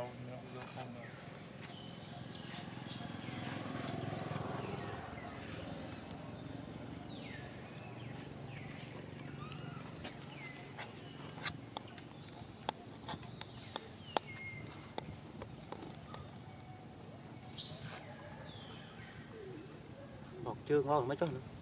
lâu nữa lâu không nữa bọt chưa ngon mấy chỗ nữa.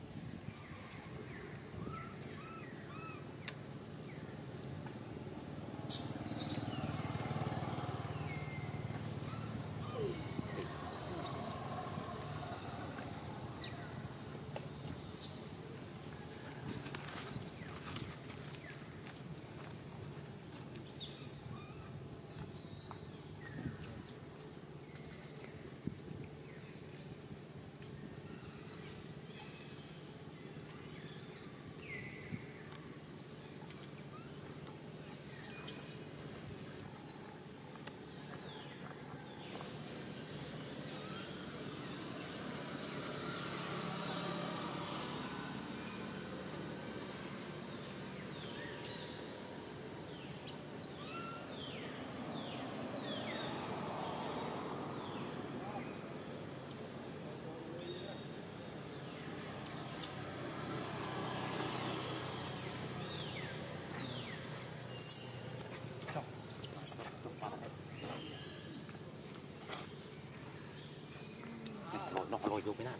Ngồi dùng cái này.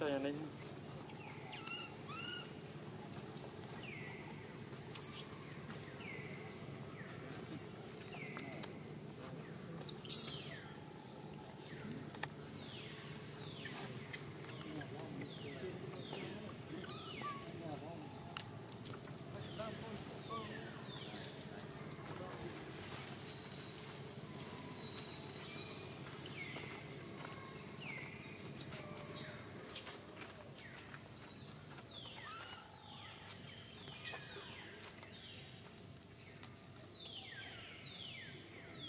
vô cái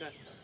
Okay.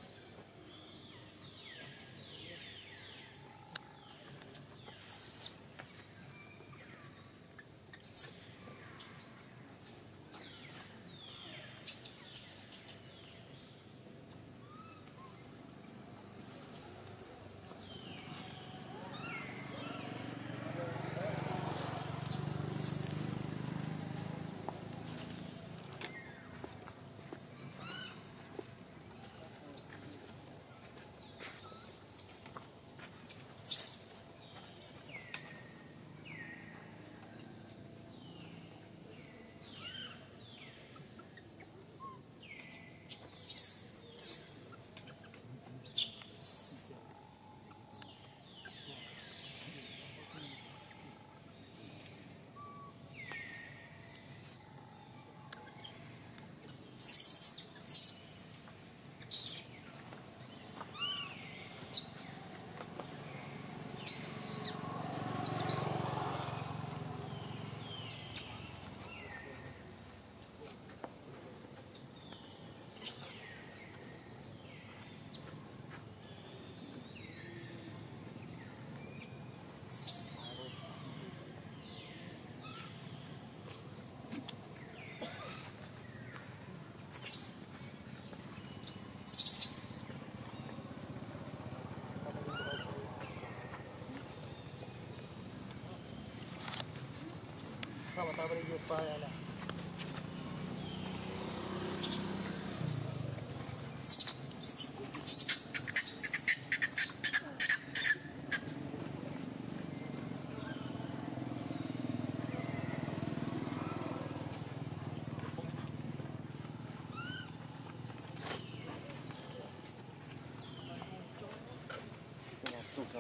Trời này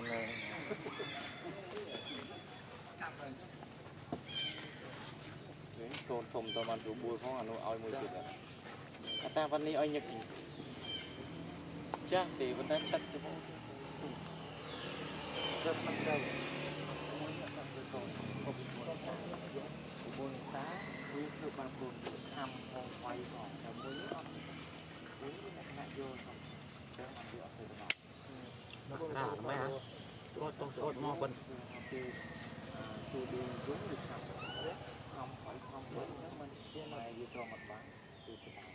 Đây. Sama tak កូនធំតើបានស្រួលបួលផងអានោះឲ្យមួយទៀតអាតាវ៉ាន់នេះឲ្យញឹកចាស់ទេប៉ុន្តែទឹកទេបងទៅមិនដល់មួយតែទៅកូនពុកពុកតាវាធ្វើបានពុកខំផងវាយផងតែមួយអត់មួយលក្ខណៈយកផងតែអត់វាអត់ទៅដល់ណាម៉ែគាត់ទៅគាត់មកវិញគឺទូដៀងជុំឬខាប់ ក្រុមហើយក្រុមវិញហ្នឹងមិនជាមកយីក្រុមអត់បានគឺទៅតាម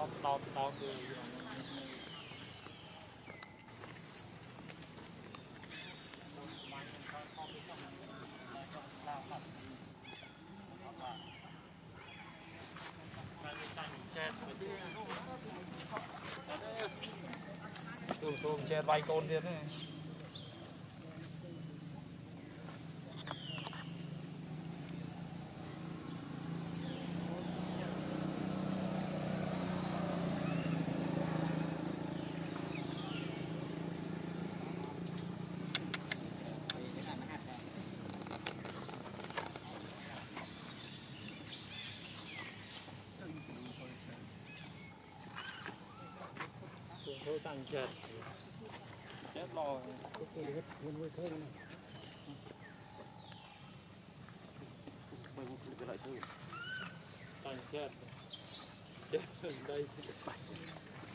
tóm tóm tóm đưa tôm tôm che bay con ទៀត đấy tàn chết chết rồi tàn chết chết ở đây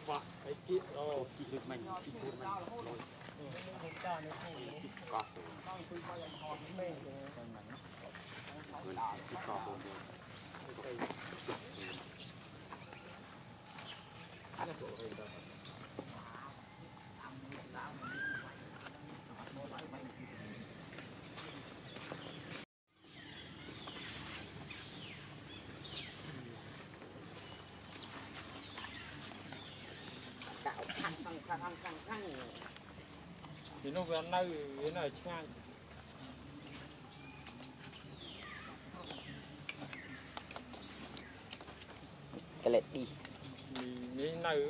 hoặc cái kia rồi chị được mình chị được mình rồi cọp rồi lại chị cọp rồi Hãy subscribe cho kênh Ghiền Mì Gõ Để không bỏ lỡ những video hấp dẫn thì nó về nơi thế này chăng cái lệ đi đi nơi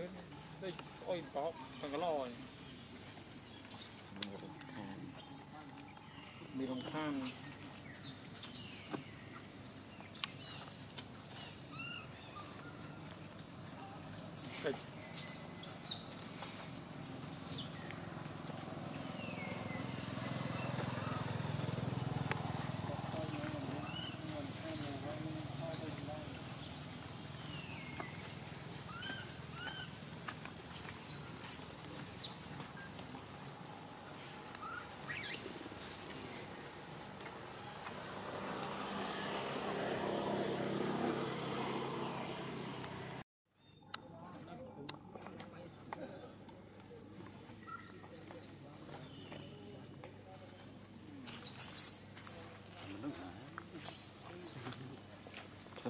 đây ôi bỏ thằng cái lòi đi đồng khang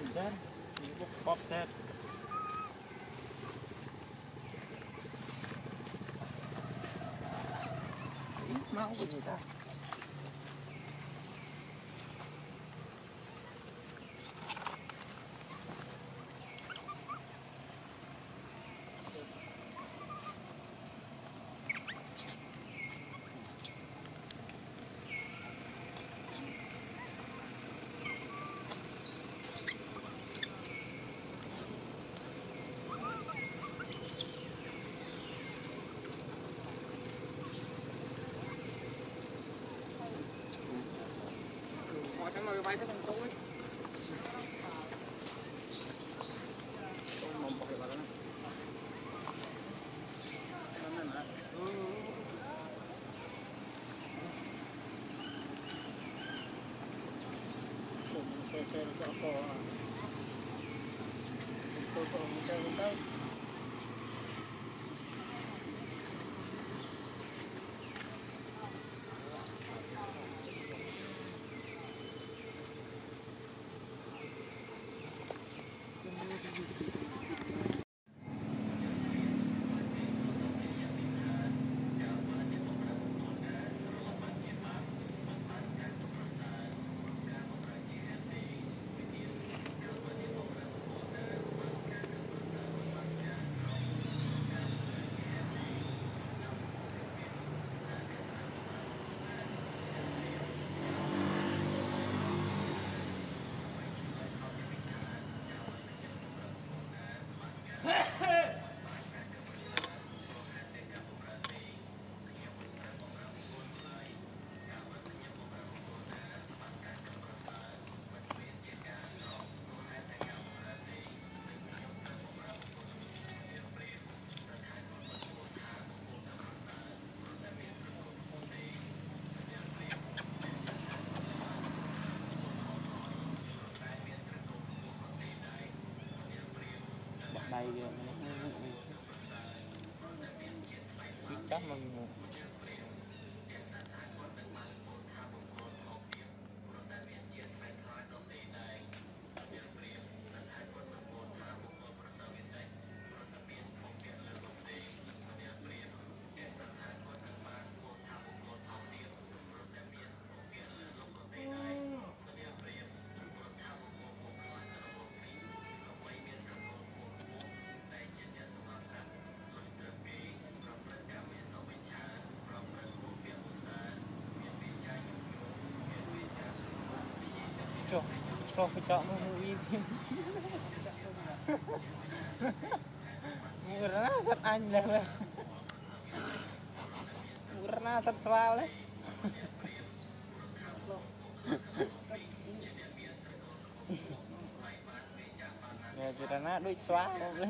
bobtail. You look bobtail. Mount with that. pero ako, ito po ang hai cái chắc mình không cái chọn mua vui. Thêm murna rất anh lên murna rất sao đấy. Nè, thì là đuôi xóa không đấy.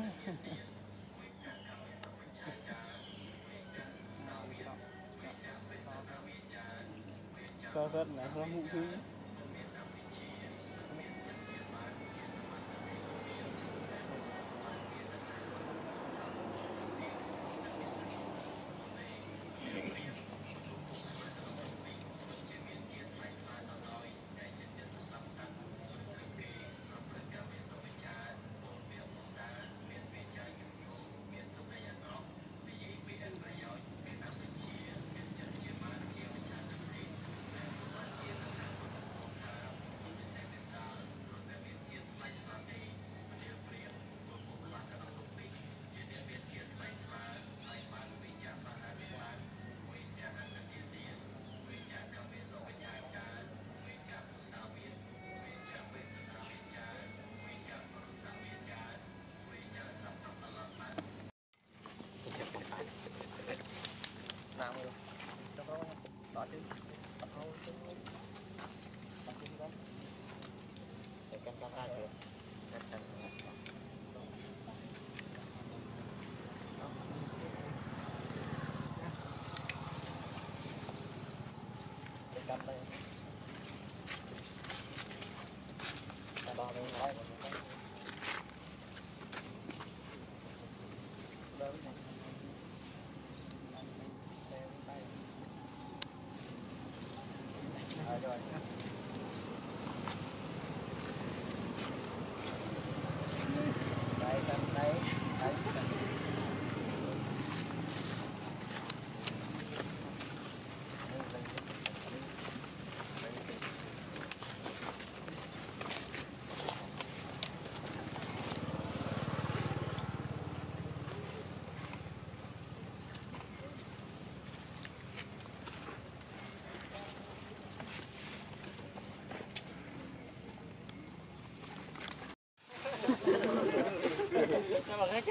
Sao rất là nó mũ thứ cắt đây Cả đo đây nói Đỡ này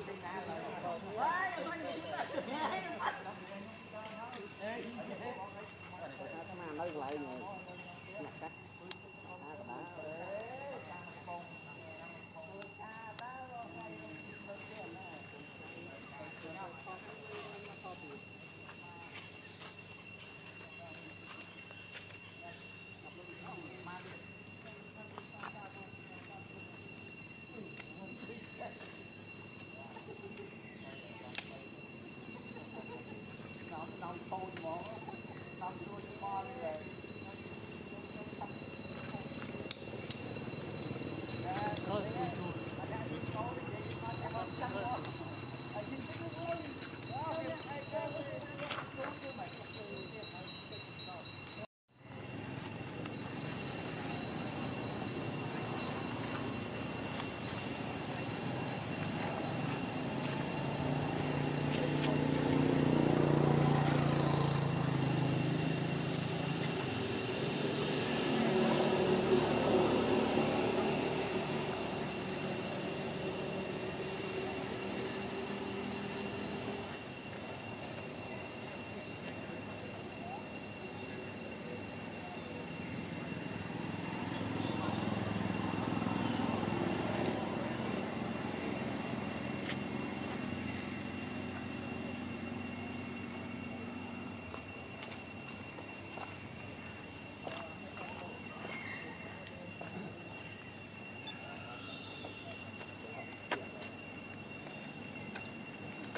something now.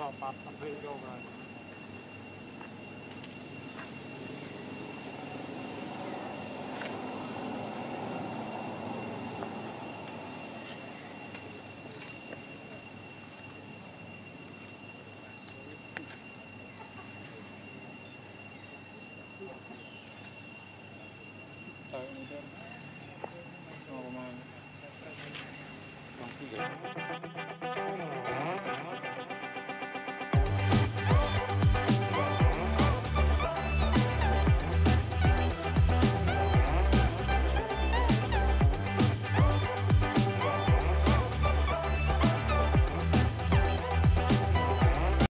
ចោលបាត់អំពីយកហើយ